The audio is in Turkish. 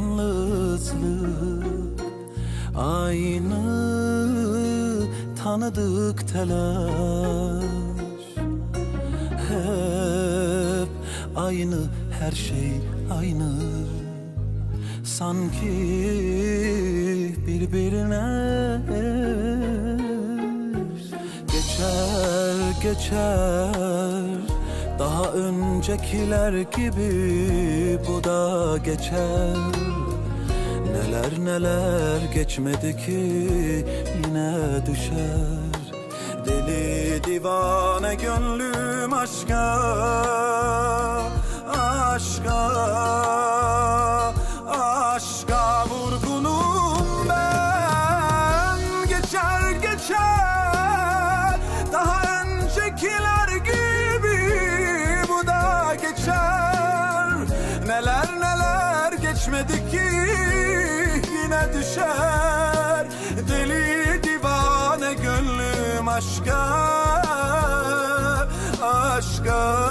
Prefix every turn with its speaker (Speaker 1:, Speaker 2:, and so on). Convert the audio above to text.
Speaker 1: yalnızlık. Aynı tanıdık telaş. Hep aynı her şey aynı. Sanki birbirine Geçer geçer öncekiler gibi bu da geçer. Neler neler geçmedi ki yine düşer. Deli divane gönlüm aşka Aşka Aşka vurgunum neler geçmedi ki Yine düşer. Deli divane gönlüm aşka Aşka